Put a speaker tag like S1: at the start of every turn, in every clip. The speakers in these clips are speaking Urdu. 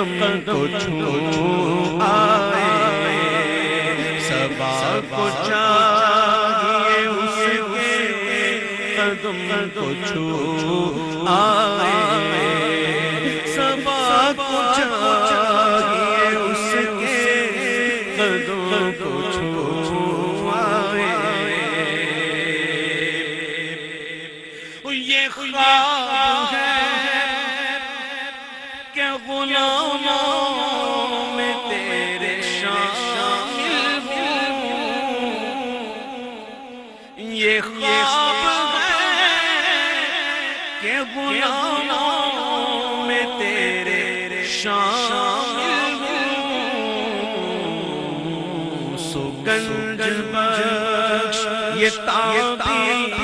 S1: قدم کو چھو آئے۔ سبا کو چاہیے اس کے قدم کو چھو آئے۔ سبا کو چاہیے اس کے قدم کو چھو آئے۔ یہ خواب ہے کہ غلاموں غلاموں میں تیرے شامل ہوں۔ سو گنج بخش یہ تعبیر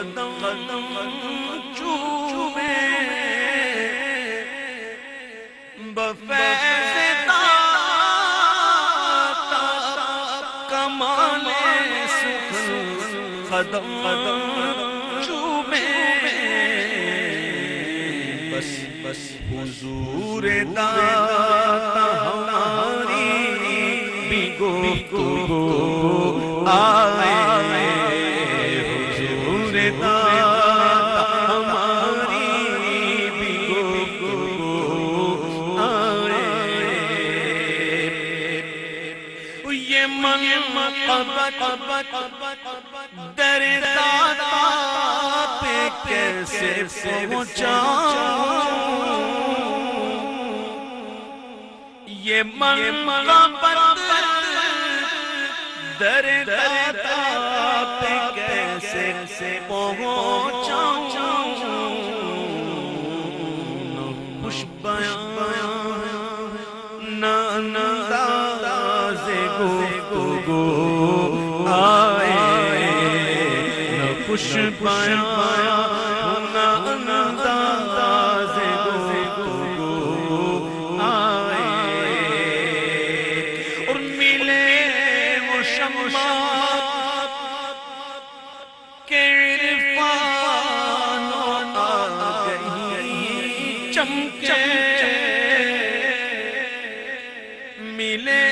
S1: قدم قدم چوبے بفیض داتا کمال سخ قدم چوبے بس بس حضور داتا ہماری بھی گفتگو۔ آئے من در پہ کیسے پہنچاؤں یہ من در پہ کیسے پہنچاؤں خوش بیان نہ انداز گفتگو آئے۔ اور ملے وہ شمات کے عرفان آ گئی چمکے۔ ملے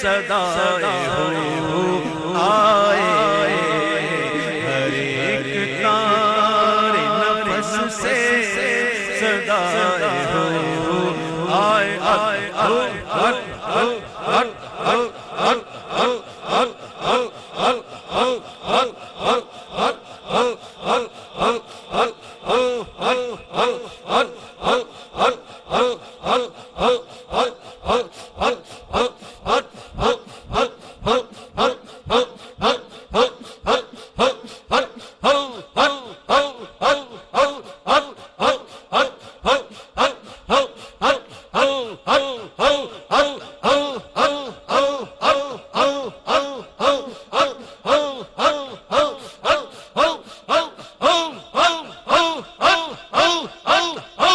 S1: صدا ہو آئے ہر ایک تار نفس سے صدا ہو آئے آئے آئے آئے آئے ملے oh, oh.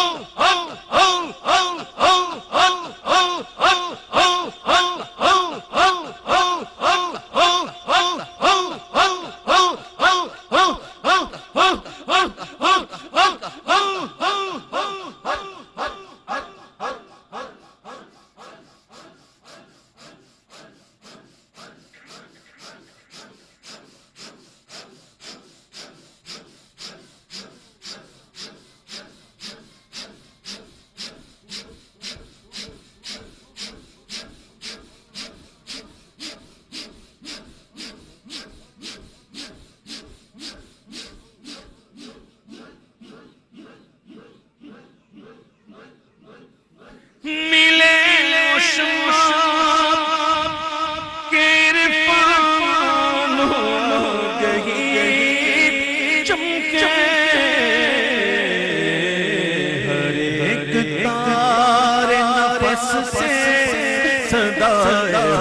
S1: سے صدا ہو